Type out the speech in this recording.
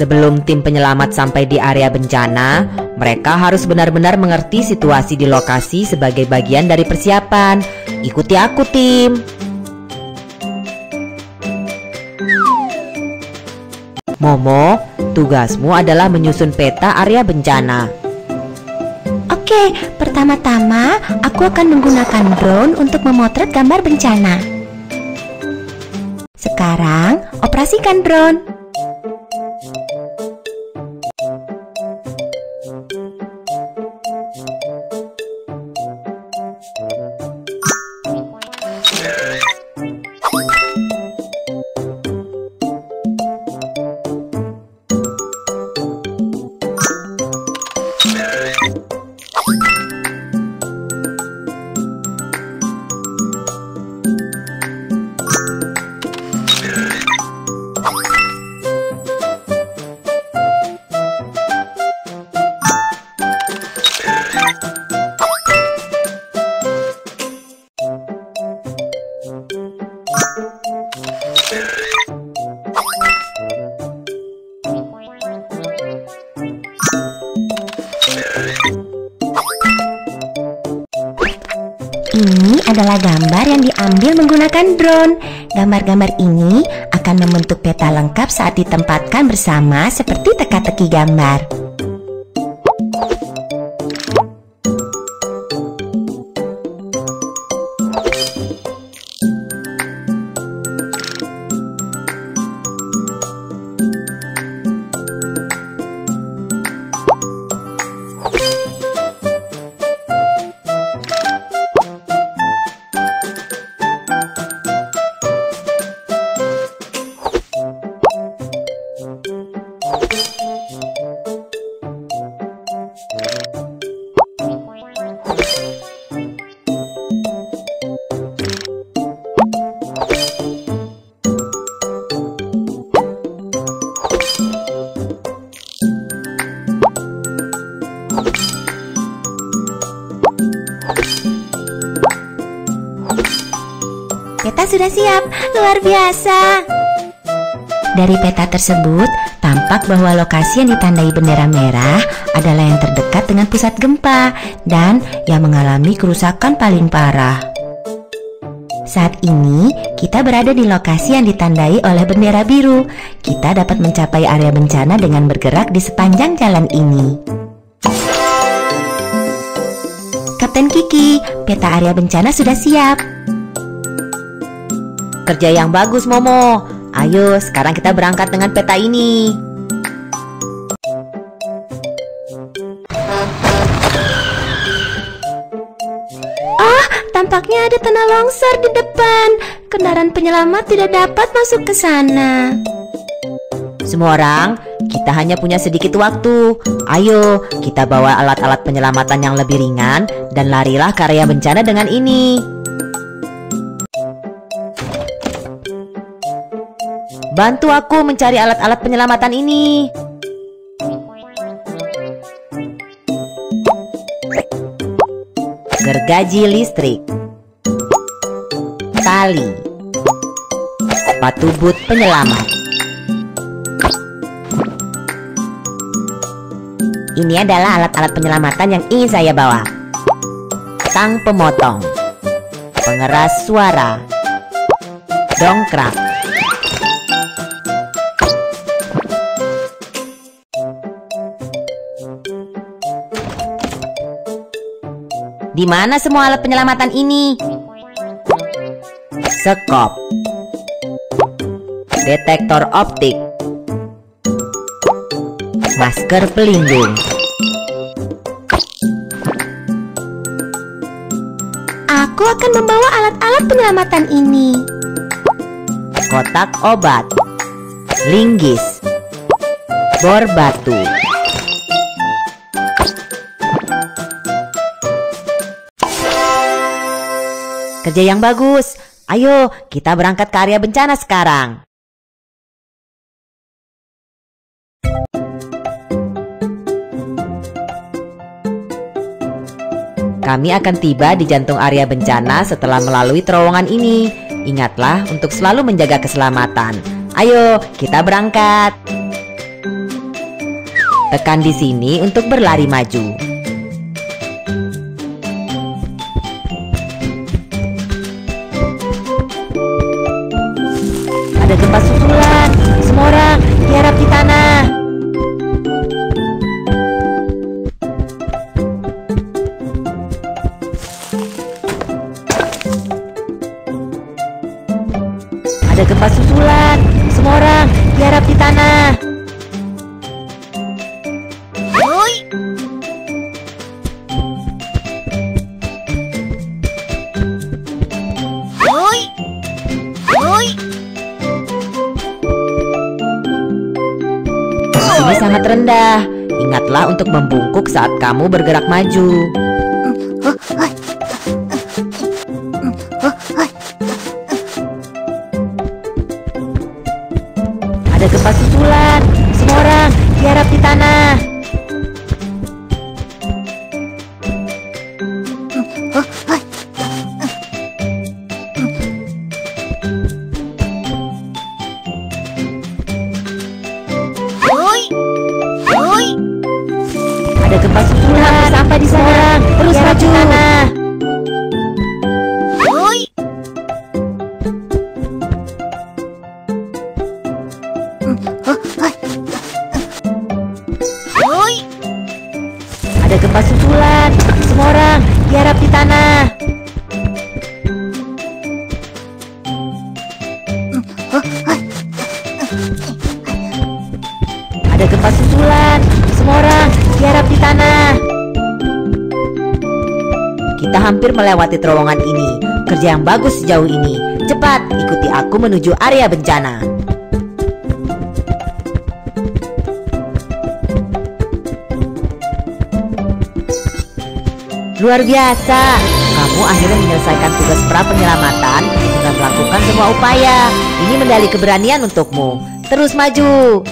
Sebelum tim penyelamat sampai di area bencana, mereka harus benar-benar mengerti situasi di lokasi sebagai bagian dari persiapan. Ikuti aku, tim. Momo, tugasmu adalah menyusun peta area bencana. Oke, pertama-tama aku akan menggunakan drone untuk memotret gambar bencana. Sekarang, operasikan drone. Ini adalah gambar yang diambil menggunakan drone. Gambar-gambar ini akan membentuk peta lengkap saat ditempatkan bersama seperti teka-teki gambar. Peta sudah siap, luar biasa. Dari peta tersebut, tampak bahwa lokasi yang ditandai bendera merah adalah yang terdekat dengan pusat gempa dan yang mengalami kerusakan paling parah. Saat ini, kita berada di lokasi yang ditandai oleh bendera biru. Kita dapat mencapai area bencana dengan bergerak di sepanjang jalan ini. Kapten Kiki, peta area bencana sudah siap. Kerja yang bagus, Momo. Ayo, sekarang kita berangkat dengan peta ini. Oh, tampaknya ada tanah longsor di depan. Kendaraan penyelamat tidak dapat masuk ke sana. Semua orang, kita hanya punya sedikit waktu. Ayo, kita bawa alat-alat penyelamatan yang lebih ringan dan larilah ke area bencana dengan ini. Bantu aku mencari alat-alat penyelamatan ini. Gergaji listrik. Tali. Sepatu boot penyelamat. Ini adalah alat-alat penyelamatan yang ingin saya bawa. Tang pemotong. Pengeras suara. Dongkrak. Di mana semua alat penyelamatan ini? Sekop. Detektor optik. Masker pelindung. Aku akan membawa alat-alat penyelamatan ini. Kotak obat. Linggis. Bor batu. Kerja yang bagus. Ayo, kita berangkat ke area bencana sekarang. Kami akan tiba di jantung area bencana setelah melalui terowongan ini. Ingatlah untuk selalu menjaga keselamatan. Ayo, kita berangkat. Tekan di sini untuk berlari maju. Ada gempa susulan. Semua orang tiarap di tanah. Ini sangat rendah. Ingatlah untuk membungkuk saat kamu bergerak maju. Maju. Kita hampir melewati terowongan ini. Kerja yang bagus sejauh ini. Cepat, ikuti aku menuju area bencana. Luar biasa, kamu akhirnya menyelesaikan tugas pra penyelamatan dengan melakukan semua upaya. Ini medali keberanian untukmu. Terus maju.